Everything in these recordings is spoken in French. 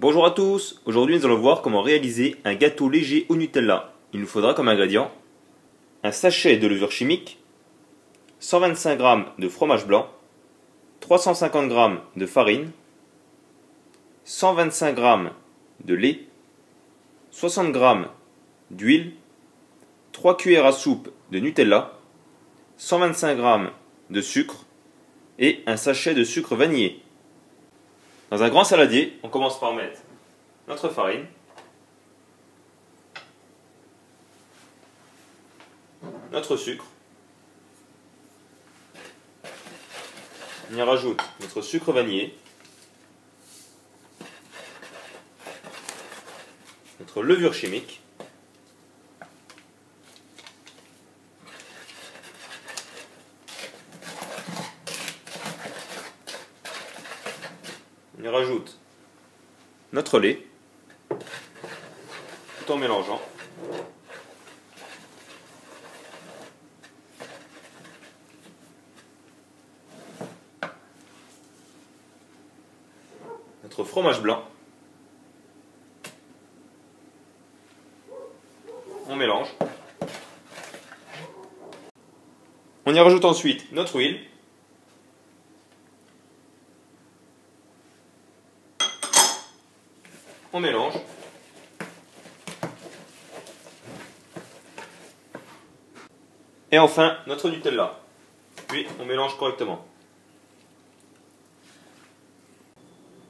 Bonjour à tous, aujourd'hui nous allons voir comment réaliser un gâteau léger au Nutella. Il nous faudra comme ingrédient un sachet de levure chimique, 125 g de fromage blanc, 350 g de farine, 125 g de lait, 60 g d'huile, 3 cuillères à soupe de Nutella, 125 g de sucre et un sachet de sucre vanillé. Dans un grand saladier, on commence par mettre notre farine, notre sucre, on y rajoute notre sucre vanillé, notre levure chimique, On y rajoute notre lait tout en mélangeant. Notre fromage blanc. On mélange. On y rajoute ensuite notre huile. On mélange. Et enfin, notre Nutella. Puis, on mélange correctement.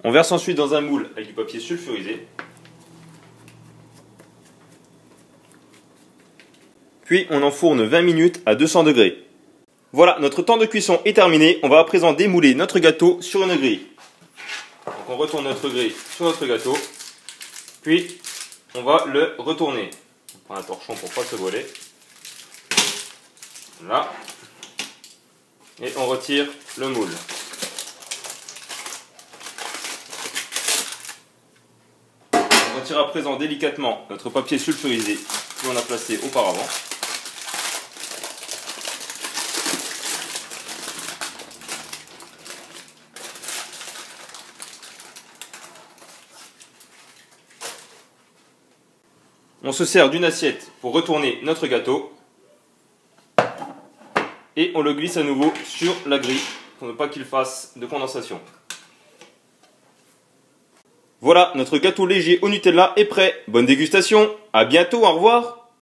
On verse ensuite dans un moule avec du papier sulfurisé. Puis, on enfourne 20 minutes à 200 degrés. Voilà, notre temps de cuisson est terminé. On va à présent démouler notre gâteau sur une grille. Donc, on retourne notre grille sur notre gâteau. Puis, on va le retourner. On prend un torchon pour pas se voler. Là. Et on retire le moule. On retire à présent délicatement notre papier sulfurisé que l'on a placé auparavant. On se sert d'une assiette pour retourner notre gâteau. Et on le glisse à nouveau sur la grille pour ne pas qu'il fasse de condensation. Voilà, notre gâteau léger au Nutella est prêt. Bonne dégustation, à bientôt, au revoir